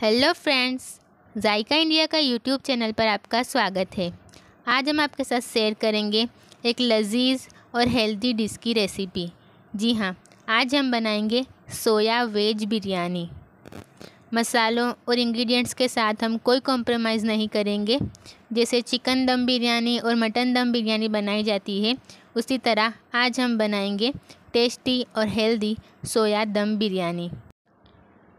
Hello friends, Zayka India का YouTube channel पर आपका स्वागत है। आज हम आपके साथ शेयर करेंगे एक लजीज और हेल्दी डिश की रेसिपी। जी हाँ आज हम बनाएँगे सोया वेज बिरयानी। मसालों और इंग्रेडिएंट्स के साथ हम कोई कॉम्प्रोमाइज़ नहीं करेंगे। जैसे चिकन दम बिरयानी और मटन दम बिरयानी बनाई जाती है, उसी तरह आज हम बनाएँगे टेस्टी और हेल्दी सोया दम बिरयानी।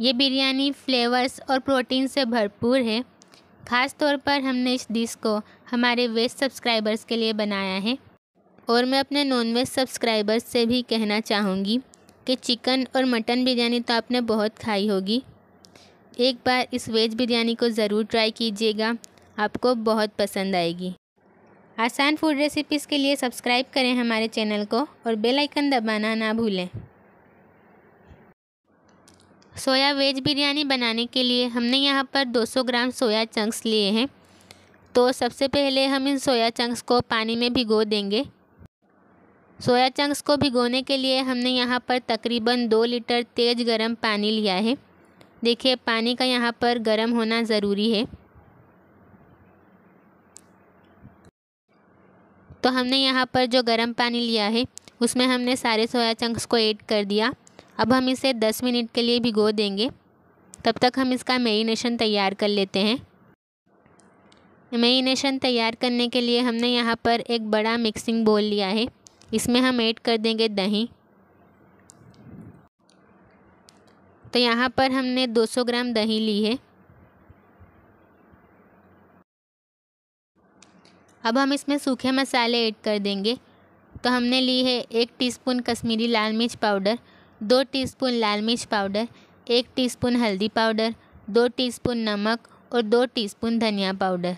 ये बिरयानी फ्लेवर्स और प्रोटीन से भरपूर है। ख़ास तौर पर हमने इस डिश को हमारे वेज सब्सक्राइबर्स के लिए बनाया है। और मैं अपने नॉन वेज सब्सक्राइबर्स से भी कहना चाहूँगी कि चिकन और मटन बिरयानी तो आपने बहुत खाई होगी। एक बार इस वेज बिरयानी को ज़रूर ट्राई कीजिएगा, आपको बहुत पसंद आएगी। आसान फ़ूड रेसिपीज़ के लिए सब्सक्राइब करें हमारे चैनल को और बेल आइकन दबाना ना भूलें। सोया वेज बिरयानी बनाने के लिए हमने यहाँ पर 200 ग्राम सोया चंक्स लिए हैं। तो सबसे पहले हम इन सोया चंक्स को पानी में भिगो देंगे। सोया चंक्स को भिगोने के लिए हमने यहाँ पर तकरीबन दो लीटर तेज़ गर्म पानी लिया है। देखिए, पानी का यहाँ पर गर्म होना ज़रूरी है। तो हमने यहाँ पर जो गर्म पानी लिया है, उसमें हमने सारे सोया चंक्स को ऐड कर दिया। अब हम इसे 10 मिनट के लिए भिगो देंगे। तब तक हम इसका मेरीनेशन तैयार कर लेते हैं। मेरीनेशन तैयार करने के लिए हमने यहाँ पर एक बड़ा मिक्सिंग बोल लिया है। इसमें हम ऐड कर देंगे दही। तो यहाँ पर हमने 200 ग्राम दही ली है। अब हम इसमें सूखे मसाले ऐड कर देंगे। तो हमने ली है एक टीस्पून कश्मीरी लाल मिर्च पाउडर। दो टीस्पून लाल मिर्च पाउडर, एक टीस्पून हल्दी पाउडर, दो टीस्पून नमक और दो टीस्पून धनिया पाउडर।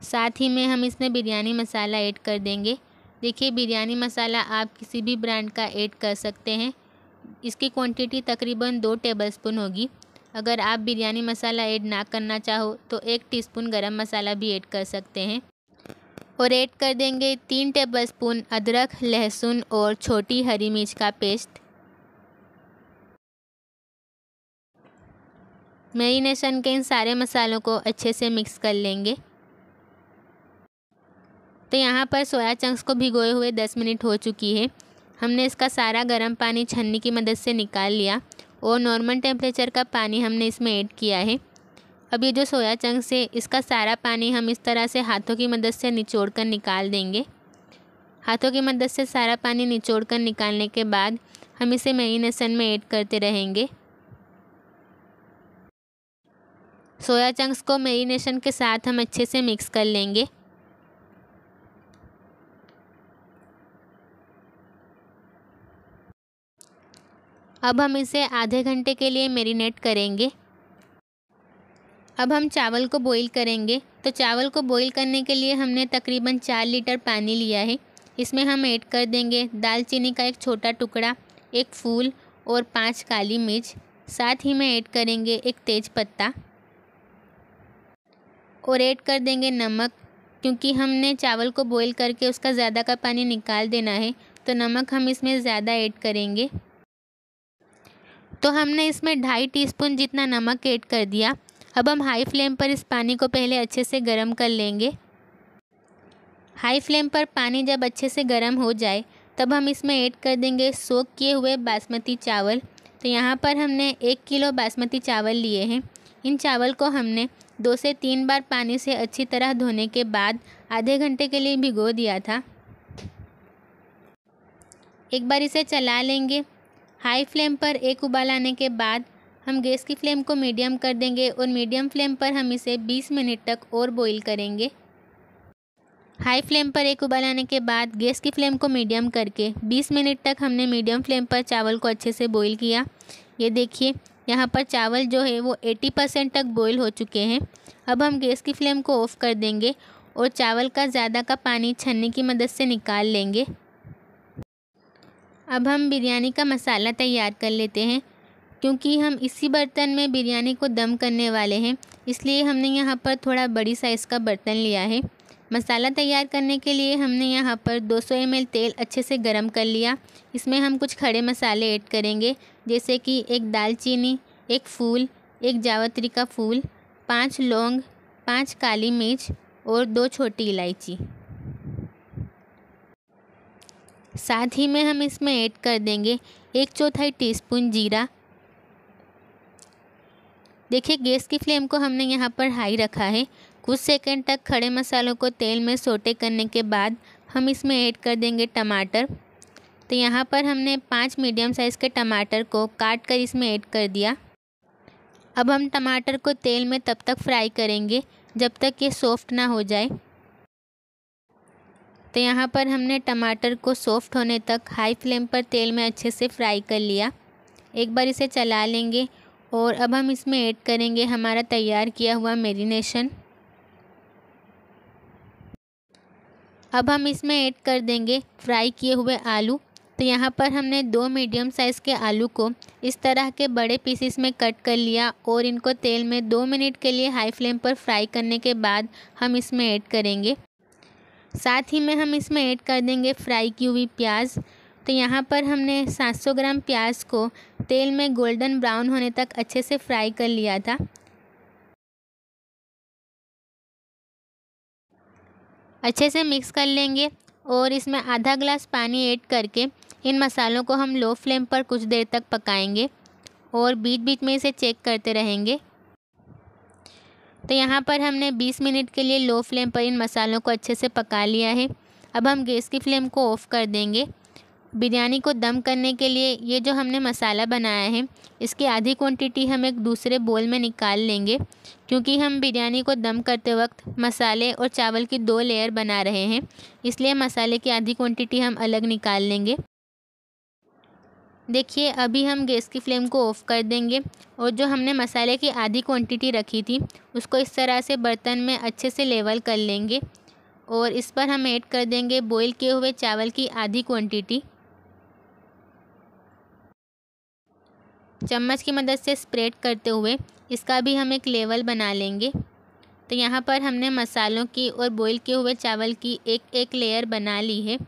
साथ ही में हम इसमें बिरयानी मसाला ऐड कर देंगे। देखिए, बिरयानी मसाला आप किसी भी ब्रांड का ऐड कर सकते हैं। इसकी क्वांटिटी तकरीबन दो टेबलस्पून होगी। अगर आप बिरयानी मसाला ऐड ना करना चाहो तो एक टीस्पून गरम मसाला भी ऐड कर सकते हैं। और ऐड कर देंगे तीन टेबलस्पून अदरक, लहसुन और छोटी हरी मिर्च का पेस्ट मैरिनेशन के इन सारे मसालों को अच्छे से मिक्स कर लेंगे. तो यहाँ पर सोया चंक्स को भिगोए हुए दस मिनट हो चुकी है. हमने इसका सारा गर्म पानी छन्नी की मदद से निकाल लिया और नॉर्मल टेम्परेचर का पानी हमने इसमें ऐड किया है. अब ये जो सोया चंक्स है, इसका सारा पानी हम इस तरह से हाथों की मदद से निचोड़ कर निकाल देंगे। हाथों की मदद से सारा पानी निचोड़ कर निकालने के बाद हम इसे मैरिनेशन में ऐड करते रहेंगे। सोया चंक्स को मैरिनेशन के साथ हम अच्छे से मिक्स कर लेंगे। अब हम इसे आधे घंटे के लिए मेरीनेट करेंगे। अब हम चावल को बॉईल करेंगे। तो चावल को बॉईल करने के लिए हमने तकरीबन चार लीटर पानी लिया है। इसमें हम ऐड कर देंगे दालचीनी का एक छोटा टुकड़ा, एक फूल और पाँच काली मिर्च। साथ ही में ऐड करेंगे एक तेज पत्ता। और ऐड कर देंगे नमक, क्योंकि हमने चावल को बॉईल करके उसका ज़्यादा का पानी निकाल देना है तो नमक हम इसमें ज़्यादा ऐड करेंगे। तो हमने इसमें ढाई टीस्पून जितना नमक ऐड कर दिया। अब हम हाई फ्लेम पर इस पानी को पहले अच्छे से गर्म कर लेंगे। हाई फ्लेम पर पानी जब अच्छे से गर्म हो जाए, तब हम इसमें ऐड कर देंगे सोक किए हुए बासमती चावल। तो यहाँ पर हमने एक किलो बासमती चावल लिए हैं। इन चावल को हमने दो से तीन बार पानी से अच्छी तरह धोने के बाद आधे घंटे के लिए भिगो दिया था। एक बार इसे चला लेंगे। हाई फ्लेम पर एक उबाल आने के बाद हम गैस की फ्लेम को मीडियम कर देंगे और मीडियम फ्लेम पर हम इसे 20 मिनट तक और बॉईल करेंगे। हाई फ्लेम पर एक उबाल आने के बाद गैस की फ्लेम को मीडियम करके 20 मिनट तक हमने मीडियम फ्लेम पर चावल को अच्छे से बॉईल किया। ये देखिए, यहाँ पर चावल जो है वो 80 परसेंट तक बॉईल हो चुके हैं। अब हम गैस की फ्लेम को ऑफ़ कर देंगे और चावल का ज़्यादा का पानी छन्नी की मदद से निकाल लेंगे। अब हम बिरयानी का मसाला तैयार कर लेते हैं। क्योंकि हम इसी बर्तन में बिरयानी को दम करने वाले हैं, इसलिए हमने यहाँ पर थोड़ा बड़ी साइज़ का बर्तन लिया है। मसाला तैयार करने के लिए हमने यहाँ पर 200 सौ तेल अच्छे से गरम कर लिया। इसमें हम कुछ खड़े मसाले ऐड करेंगे, जैसे कि एक दालचीनी, एक फूल, एक जावत्री का फूल, पाँच लौंग, पाँच काली मिर्च और दो छोटी इलायची। साथ ही में हम इसमें ऐड कर देंगे एक चौथाई टीस्पून जीरा देखिए, गैस की फ्लेम को हमने यहाँ पर हाई रखा है। कुछ सेकंड तक खड़े मसालों को तेल में सोटे करने के बाद हम इसमें ऐड कर देंगे टमाटर। तो यहाँ पर हमने पाँच मीडियम साइज़ के टमाटर को काट कर इसमें ऐड कर दिया। अब हम टमाटर को तेल में तब तक फ्राई करेंगे, जब तक ये सॉफ्ट ना हो जाए। तो यहाँ पर हमने टमाटर को सॉफ्ट होने तक हाई फ्लेम पर तेल में अच्छे से फ्राई कर लिया। एक बार इसे चला लेंगे और अब हम इसमें ऐड करेंगे हमारा तैयार किया हुआ मेरीनेशन अब हम इसमें ऐड कर देंगे फ्राई किए हुए आलू. तो यहाँ पर हमने दो मीडियम साइज़ के आलू को इस तरह के बड़े पीसीस में कट कर लिया और इनको तेल में दो मिनट के लिए हाई फ्लेम पर फ्राई करने के बाद हम इसमें ऐड करेंगे. साथ ही में हम इसमें ऐड कर देंगे फ्राई की हुई प्याज. तो यहाँ पर हमने 700 ग्राम प्याज को तेल में गोल्डन ब्राउन होने तक अच्छे से फ्राई कर लिया था। अच्छे से मिक्स कर लेंगे और इसमें आधा ग्लास पानी ऐड करके इन मसालों को हम लो फ्लेम पर कुछ देर तक पकाएँगे और बीच बीच में इसे चेक करते रहेंगे। तो यहाँ पर हमने 20 मिनट के लिए लो फ्लेम पर इन मसालों को अच्छे से पका लिया है। अब हम गैस की फ्लेम को ऑफ़ कर देंगे। बिरयानी को दम करने के लिए ये जो हमने मसाला बनाया है, इसकी आधी क्वांटिटी हम एक दूसरे बोल में निकाल लेंगे। क्योंकि हम बिरयानी को दम करते वक्त मसाले और चावल की दो लेयर बना रहे हैं, इसलिए मसाले की आधी क्वांटिटी हम अलग निकाल लेंगे। देखिए, अभी हम गैस की फ्लेम को ऑफ़ कर देंगे और जो हमने मसाले की आधी क्वांटिटी रखी थी, उसको इस तरह से बर्तन में अच्छे से लेवल कर लेंगे और इस पर हम ऐड कर देंगे बॉईल किए हुए चावल की आधी क्वांटिटी चम्मच की मदद से स्प्रेड करते हुए इसका भी हम एक लेवल बना लेंगे। तो यहाँ पर हमने मसालों की और बॉईल किए हुए चावल की एक एक लेयर बना ली है।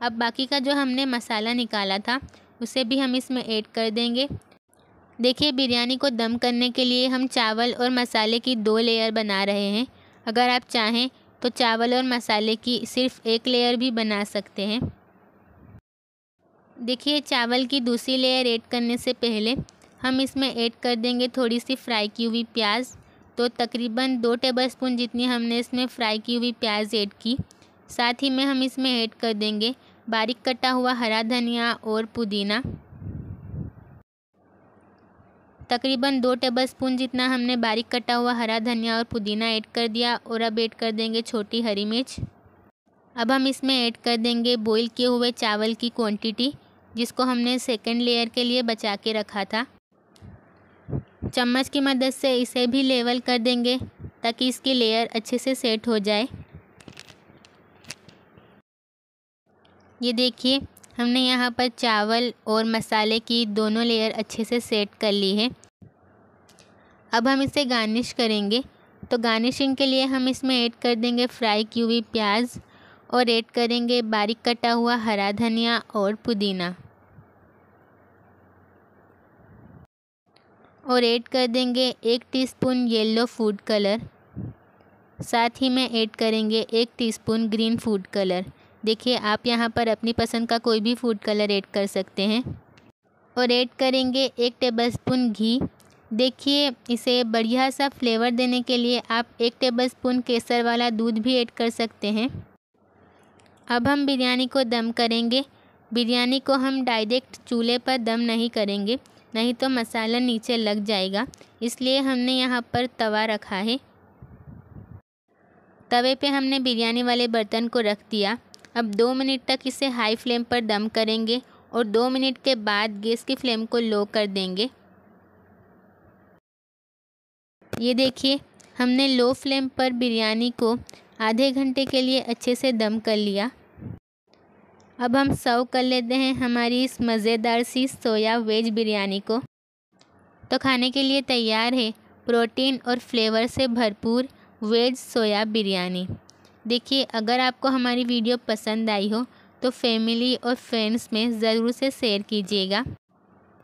अब बाकी का जो हमने मसाला निकाला था, उसे भी हम इसमें ऐड कर देंगे। देखिए, बिरयानी को दम करने के लिए हम चावल और मसाले की दो लेयर बना रहे हैं। अगर आप चाहें तो चावल और मसाले की सिर्फ़ एक लेयर भी बना सकते हैं। देखिए, चावल की दूसरी लेयर ऐड करने से पहले हम इसमें ऐड कर देंगे थोड़ी सी फ्राई की हुई प्याज। तो तकरीबन दो टेबलस्पून जितनी हमने इसमें फ्राई की हुई प्याज ऐड की। साथ ही में हम इसमें ऐड कर देंगे बारीक कटा हुआ हरा धनिया और पुदीना। तकरीबन दो टेबलस्पून जितना हमने बारीक कटा हुआ हरा धनिया और पुदीना ऐड कर दिया और अब ऐड कर देंगे छोटी हरी मिर्च। अब हम इसमें ऐड कर देंगे बॉईल किए हुए चावल की क्वांटिटी, जिसको हमने सेकंड लेयर के लिए बचा के रखा था। चम्मच की मदद से इसे भी लेवल कर देंगे ताकि इसकी लेयर अच्छे से सेट हो जाए। ये देखिए, हमने यहाँ पर चावल और मसाले की दोनों लेयर अच्छे से सेट कर ली है। अब हम इसे गार्निश करेंगे। तो गार्निशिंग के लिए हम इसमें ऐड कर देंगे फ्राई की हुई प्याज और ऐड करेंगे बारीक कटा हुआ हरा धनिया और पुदीना। और ऐड कर देंगे, एक टीस्पून येलो फ़ूड कलर। साथ ही में ऐड करेंगे एक टीस्पून ग्रीन फ़ूड कलर। देखिए, आप यहाँ पर अपनी पसंद का कोई भी फ़ूड कलर ऐड कर सकते हैं। और ऐड करेंगे एक टेबलस्पून घी। देखिए, इसे बढ़िया सा फ्लेवर देने के लिए आप एक टेबलस्पून केसर वाला दूध भी ऐड कर सकते हैं। अब हम बिरयानी को दम करेंगे। बिरयानी को हम डायरेक्ट चूल्हे पर दम नहीं करेंगे। नहीं तो मसाला नीचे लग जाएगा। इसलिए हमने यहाँ पर तवा रखा है। तवे पे हमने बिरयानी वाले बर्तन को रख दिया। अब दो मिनट तक इसे हाई फ्लेम पर दम करेंगे और दो मिनट के बाद गैस की फ्लेम को लो कर देंगे। ये देखिए, हमने लो फ्लेम पर बिरयानी को आधे घंटे के लिए अच्छे से दम कर लिया। अब हम सर्व कर लेते हैं हमारी इस मज़ेदार सी सोया वेज बिरयानी को। तो खाने के लिए तैयार है प्रोटीन और फ्लेवर से भरपूर वेज सोया बिरयानी। देखिए, अगर आपको हमारी वीडियो पसंद आई हो तो फैमिली और फ्रेंड्स में ज़रूर से शेयर कीजिएगा।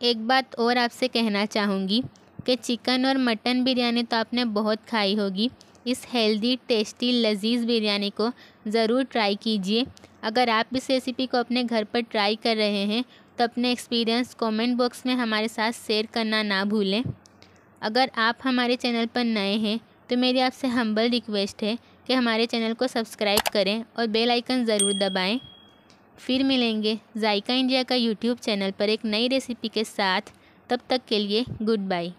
एक बात और आपसे कहना चाहूँगी कि चिकन और मटन बिरयानी तो आपने बहुत खाई होगी इस हेल्दी, टेस्टी, लजीज बिरयानी को ज़रूर ट्राई कीजिए। अगर आप इस रेसिपी को अपने घर पर ट्राई कर रहे हैं तो अपने एक्सपीरियंस कमेंट बॉक्स में हमारे साथ शेयर करना ना भूलें। अगर आप हमारे चैनल पर नए हैं तो मेरी आपसे हम्बल रिक्वेस्ट है कि हमारे चैनल को सब्सक्राइब करें और बेल आइकन ज़रूर दबाएँ। फिर मिलेंगे जायका इंडिया का यूट्यूब चैनल पर एक नई रेसिपी के साथ। तब तक के लिए गुड बाय